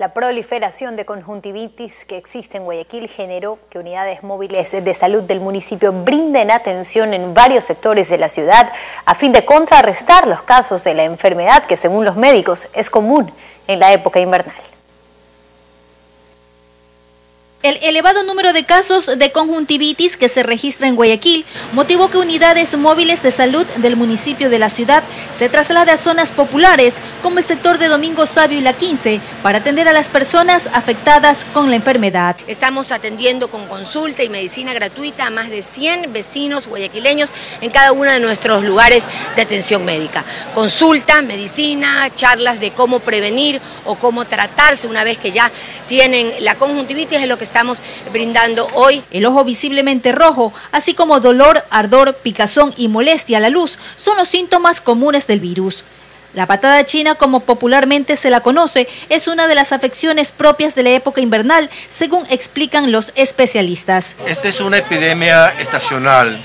La proliferación de conjuntivitis que existe en Guayaquil generó que unidades móviles de salud del municipio brinden atención en varios sectores de la ciudad a fin de contrarrestar los casos de la enfermedad que según los médicos es común en la época invernal. El elevado número de casos de conjuntivitis que se registra en Guayaquil motivó que unidades móviles de salud del municipio de la ciudad se traslade a zonas populares como el sector de Domingo Sabio y La 15 para atender a las personas afectadas con la enfermedad. Estamos atendiendo con consulta y medicina gratuita a más de 100 vecinos guayaquileños en cada uno de nuestros lugares de atención médica. Consulta, medicina, charlas de cómo prevenir o cómo tratarse una vez que ya tienen la conjuntivitis es lo que estamos brindando hoy. El ojo visiblemente rojo, así como dolor, ardor, picazón y molestia a la luz, son los síntomas comunes del virus. La patada china, como popularmente se la conoce, es una de las afecciones propias de la época invernal, según explican los especialistas. Esta es una epidemia estacional,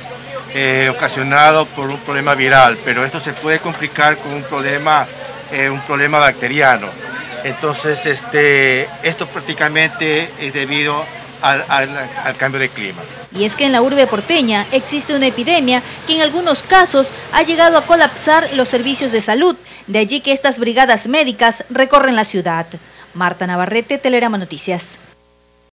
eh, ocasionado por un problema viral, pero esto se puede complicar con un problema, eh, un problema bacteriano. Entonces, este, esto prácticamente es debido al, cambio de clima. Y es que en la urbe porteña existe una epidemia que en algunos casos ha llegado a colapsar los servicios de salud, de allí que estas brigadas médicas recorren la ciudad. Marta Navarrete, Telerama Noticias.